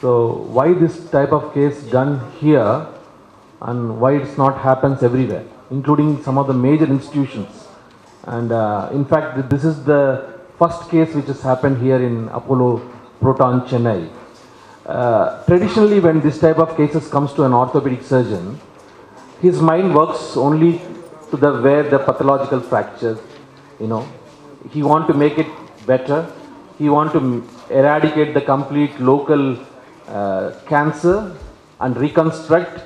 So why this type of case done here and why it's not happens everywhere, including some of the major institutions. And uh, in fact, this is the first case which has happened here in Apollo Proton Chennai. Uh, traditionally, when this type of cases comes to an orthopedic surgeon, his mind works only to the where the pathological fracture, you know, he want to make it better. He want to eradicate the complete local uh, cancer and reconstruct,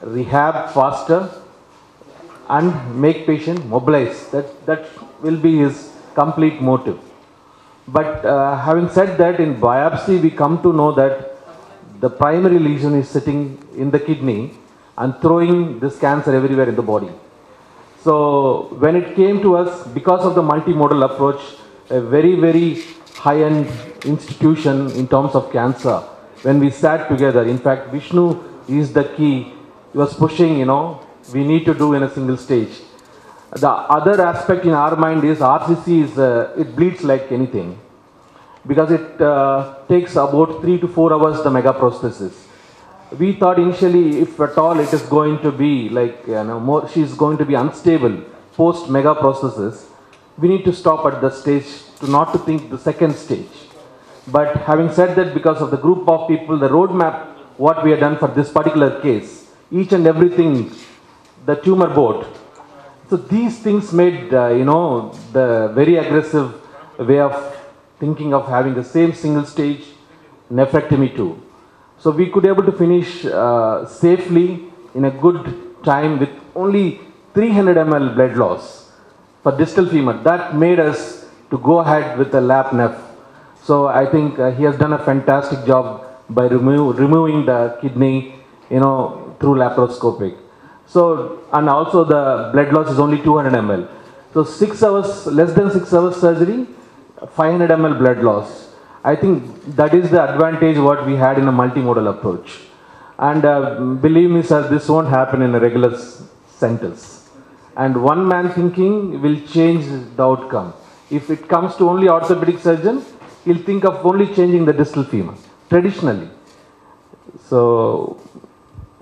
rehab faster, and make patient mobilize. That that will be his complete motive. But uh, having said that, in biopsy we come to know that the primary lesion is sitting in the kidney and throwing this cancer everywhere in the body. So when it came to us, because of the multimodal approach, a very, very high-end institution in terms of cancer, when we sat together, in fact, Vishnu is the key. He was pushing, you know, we need to do in a single stage. The other aspect in our mind is RCC is, uh, it bleeds like anything because it uh, takes about three to four hours the mega prosthesis. We thought initially, if at all it is going to be like, you know, more, she is going to be unstable post mega prosthesis, we need to stop at the stage to not to think the second stage. But having said that, because of the group of people, the roadmap, what we have done for this particular case, each and everything, the tumor board. So these things made, uh, you know, the very aggressive way of thinking of having the same single stage nephrectomy too. So we could able to finish uh, safely in a good time with only 300 ml blood loss for distal femur. That made us to go ahead with the lap neph. So I think uh, he has done a fantastic job by remo- removing the kidney, you know, through laparoscopic. So and also the blood loss is only 200 ml. So six hours, less than six hours surgery, 500 ml blood loss. I think that is the advantage what we had in a multimodal approach. And uh, believe me, sir, this won't happen in a regular s- centers. And one man thinking will change the outcome. If it comes to only orthopedic surgeon, he'll think of only changing the distal femur, traditionally. So,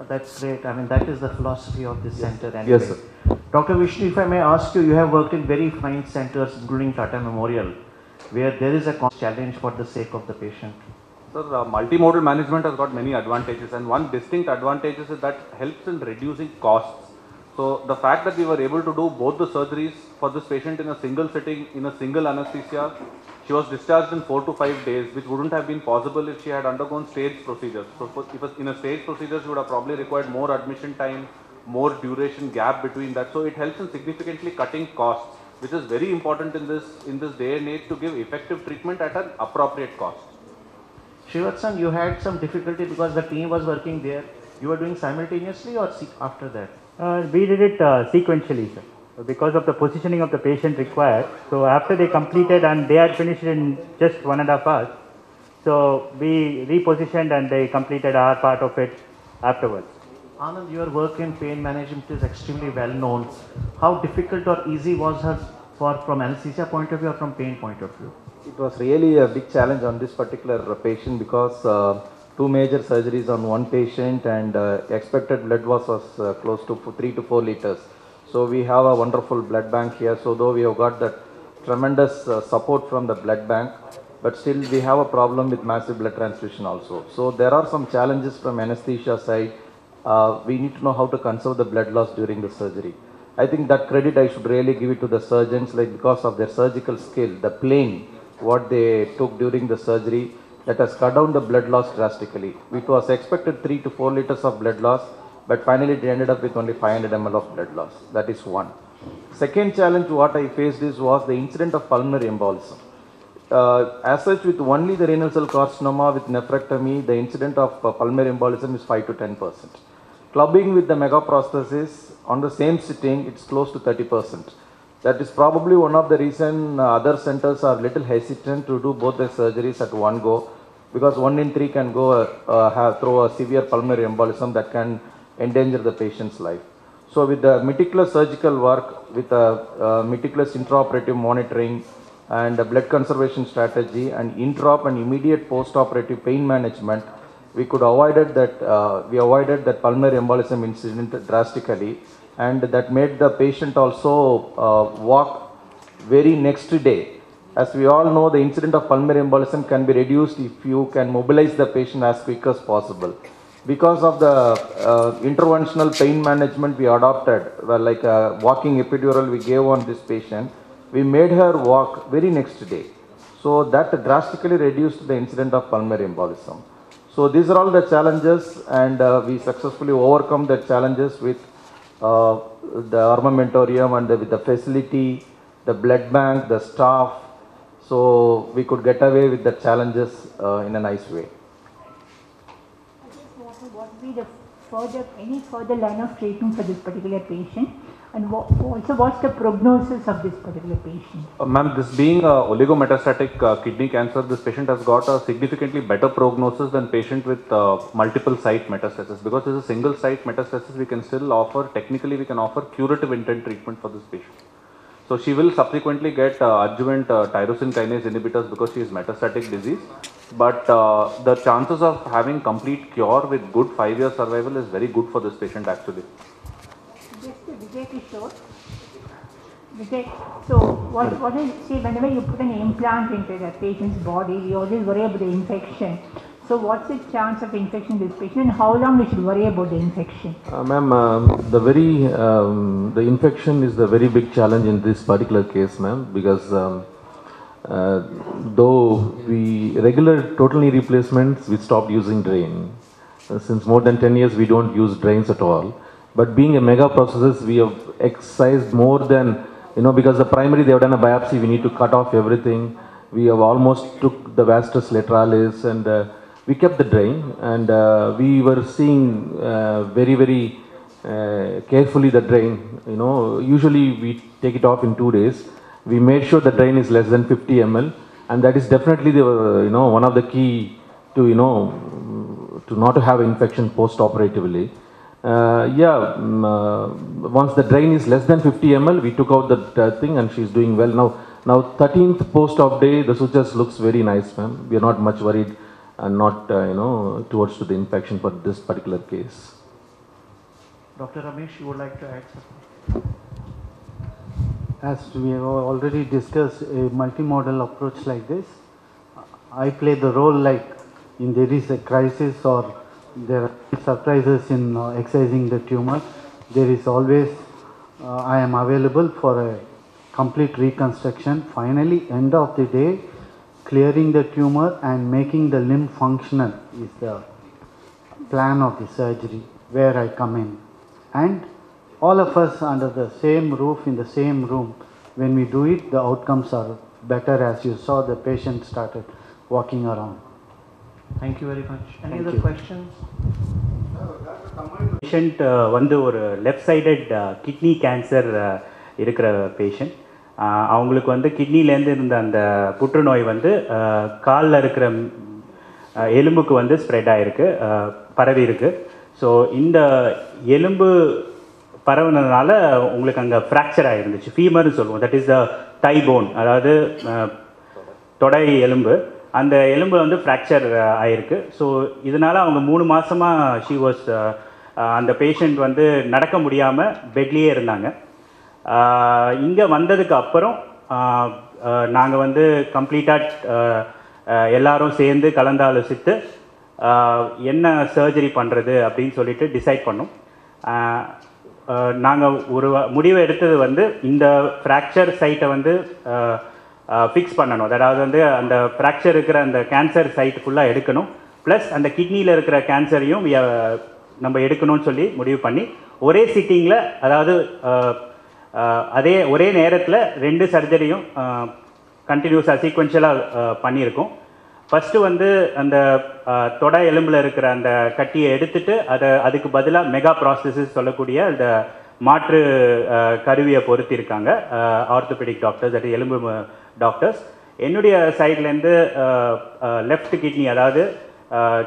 That's great. I mean, that is the philosophy of this center. Anyway. Yes, sir. Dr. Vishnu, if I may ask you, you have worked in very fine centers, including Tata Memorial, where there is a challenge for the sake of the patient. Sir, uh, multimodal management has got many advantages, and one distinct advantage is that helps in reducing costs. So the fact that we were able to do both the surgeries for this patient in a single sitting, in a single anesthesia, she was discharged in four to five days, which wouldn't have been possible if she had undergone stage procedures. So if in a stage procedure, she would have probably required more admission time, more duration gap between that. So it helps in significantly cutting costs, which is very important in this in this day and age to give effective treatment at an appropriate cost. Shivatsan, you had some difficulty because the team was working there. You were doing simultaneously or after that? Uh, we did it uh, sequentially, sir, because of the positioning of the patient required. So after they completed and they had finished in just one and a half hours, so we repositioned and they completed our part of it afterwards. Anand, your work in pain management is extremely well known. How difficult or easy was her for from anesthesia point of view or from pain point of view? It was really a big challenge on this particular patient because uh, two major surgeries on one patient and uh, expected blood loss was uh, close to 3 to 4 liters. So we have a wonderful blood bank here. So though we have got that tremendous uh, support from the blood bank, but still we have a problem with massive blood transfusion also. So there are some challenges from anesthesia side. Uh, we need to know how to conserve the blood loss during the surgery. I think that credit I should really give it to the surgeons, like because of their surgical skill, the plane, what they took during the surgery, that has cut down the blood loss drastically. It was expected 3 to 4 liters of blood loss, but finally it ended up with only 500 ml of blood loss. That is one. Second challenge what I faced is was the incident of pulmonary embolism. Uh, as such, with only the renal cell carcinoma with nephrectomy, the incident of uh, pulmonary embolism is 5 to 10 percent. Clubbing with the megaprosthesis on the same sitting, it's close to 30 percent. That is probably one of the reason uh, other centers are little hesitant to do both the surgeries at one go, because one in three can go uh, have through a severe pulmonary embolism that can endanger the patient's life. So with the meticulous surgical work, with a uh, meticulous intraoperative monitoring and blood conservation strategy and intraop and immediate post-operative pain management, we could avoided that, uh, we avoided that pulmonary embolism incident drastically and that made the patient also uh, walk very next day. As we all know, the incident of pulmonary embolism can be reduced if you can mobilize the patient as quick as possible. Because of the uh, interventional pain management we adopted, well, like a walking epidural we gave on this patient, we made her walk very next day. So that drastically reduced the incident of pulmonary embolism. So these are all the challenges and uh, we successfully overcome the challenges with uh, the armamentarium and the, with the facility, the blood bank, the staff. So we could get away with the challenges uh, in a nice way. I just wonder what will be the further, any further line of treatment for this particular patient? And what, also what's the prognosis of this particular patient? Uh, Ma'am, this being a oligometastatic uh, kidney cancer, this patient has got a significantly better prognosis than patient with uh, multiple site metastasis. Because it's a single site metastasis, we can still offer, technically we can offer curative intent treatment for this patient. So she will subsequently get uh, adjuvant uh, tyrosine kinase inhibitors because she is metastatic disease. But uh, the chances of having complete cure with good five-year survival is very good for this patient actually. Just Vijay so what, what is, see, whenever you put an implant into the patient's body, you always worry about the infection. So what's the chance of infection in this patient and how long we should worry about the infection? Uh, ma'am, um, the very, um, the infection is the very big challenge in this particular case, ma'am, because um, uh, though we regular total knee replacements, we stopped using drain. Uh, since more than 10 years, we don't use drains at all. But being a mega prosthesis, we have excised more than, you know, because the primary, they have done a biopsy, we need to cut off everything. We have almost took the vastus lateralis and uh, we kept the drain and uh, we were seeing uh, very, very uh, carefully the drain. You know, usually we take it off in two days. We made sure the drain is less than 50 ml and that is definitely the, you know, one of the key to, you know, to not to have infection post-operatively. Uh, yeah, uh, once the drain is less than 50 ml, we took out the uh, thing and she's doing well. Now, now 13th post-op day, the sutures looks very nice, ma'am. We are not much worried and not, uh, you know, towards to the infection for this particular case. Dr. Ramesh, you would like to add something? As we have already discussed, a multimodal approach like this, I play the role like in there is a crisis or there are surprises in uh, excising the tumor. There is always, uh, I am available for a complete reconstruction. Finally, end of the day, clearing the tumor and making the limb functional is the plan of the surgery where I come in. And all of us under the same roof in the same room, when we do it, the outcomes are better as you saw the patient started walking around. Thank you very much. Any Thank other you. questions? Patient வந்து ஒரு left sided kidney cancer இருக்கிற patient அவங்களுக்கு வந்து கிட்னிலேருந்து இருந்த அந்த புற்றுநோய் வந்து காலில் இருக்கிற எலும்புக்கு வந்து ஸ்ப்ரெட் ஆகிருக்கு பரவி இருக்கு. ஸோ இந்த எலும்பு பரவுனதுனால உங்களுக்கு அங்கே ஃப்ராக்சர் ஆகிருந்துச்சு ஃபீமர்னு சொல்லுவோம். That is the thigh bone அதாவது தொடை எலும்பு. அந்த எலும்பு வந்து ஃப்ராக்சர் ஆகிருக்கு ஸோ இதனால் அவங்க மூணு மாதமாக ஷி வாஸ் அந்த பேஷண்ட் வந்து நடக்க முடியாமல் பெட்லேயே இருந்தாங்க. இங்கே வந்ததுக்கு அப்புறம் நாங்கள் வந்து கம்ப்ளீட்டாக எல்லாரும் சேர்ந்து கலந்தாலோசித்து என்ன சர்ஜரி பண்ணுறது அப்படின்னு சொல்லிட்டு டிசைட் பண்ணோம். நாங்கள் ஒரு முடிவு எடுத்தது வந்து இந்த ஃப்ராக்சர் சைட்டை வந்து ஃபிக்ஸ் பண்ணணும். அதாவது வந்து அந்த ஃப்ராக்சர் இருக்கிற அந்த கேன்சர் சைட் ஃபுல்லாக எடுக்கணும். ப்ளஸ் அந்த கிட்னியில் இருக்கிற கேன்சரையும் நம்ம எடுக்கணும்னு சொல்லி முடிவு பண்ணி ஒரே சிட்டிங்கில் அதாவது அதே ஒரே நேரத்தில் ரெண்டு சர்ஜரியும் கண்டினியூஸாக சீக்வென்ஷியலாக பண்ணியிருக்கோம். ஃபஸ்ட்டு வந்து அந்த தொட எலும்பில் இருக்கிற அந்த கட்டியை எடுத்துட்டு அதை அதுக்கு பதிலாக மெகா ப்ராசஸஸ் சொல்லக்கூடிய அந்த மாற்று கருவியை பொருத்தியிருக்காங்க. ஆர்த்தோபெடிக் டாக்டர்ஸ் அது எலும்பு டாக்டர்ஸ் என்னுடைய சைட்லேருந்து லெஃப்ட் கிட்னி அதாவது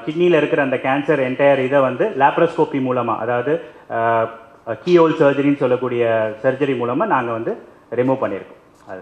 கிட்னியில் இருக்கிற அந்த கேன்சர் என்டையர் இதை வந்து லேப்ரோஸ்கோப்பி மூலமாக அதாவது கீஹோல் சர்ஜரின்னு சொல்லக்கூடிய சர்ஜரி மூலமாக நாங்கள் வந்து ரிமூவ் பண்ணியிருக்கோம். அது